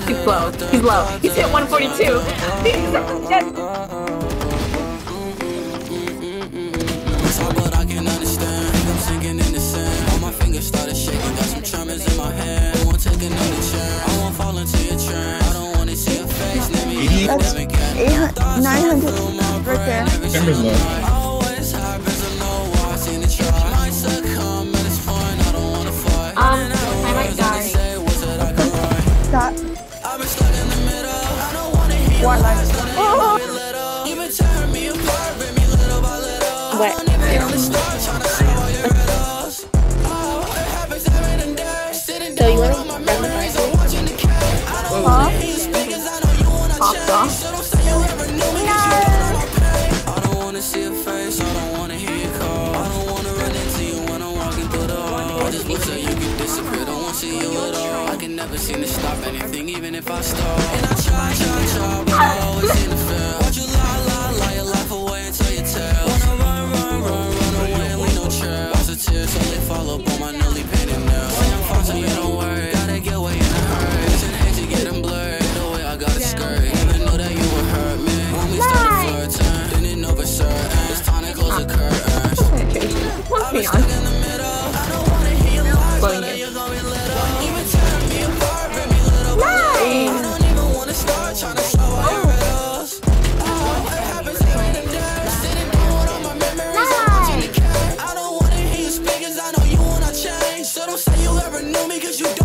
He's low. He's low. He's hit 142. He's dead. but I can understand. I'm sinking in the sand. All my fingers started shaking. Got some tremors in my hand. I won't take another chance. I won't fall into your trance. I don't wanna see your face. Let me That's 800, 900 right there. Happens every day. Sitting So you on my grab the huh? speakers, I know you wanna Popped change. off. So don't say you ever knew me, 'cause you don't know my pain. I don't wanna see your face, I don't wanna hear you call. I don't wanna run into you when I'm walking through the hall. I just wish that you could disappear, don't wanna see you at all. I can never seem to stop anything, even if I stall. And I try, try, try, but I always seem to fail. Watch you lie, lie, lie your life away and tell your tale. Wanna run, run, run, run away and leave no trail. Watch the tears slowly fall up on my newly painted don't say you ever knew me, cause you don't.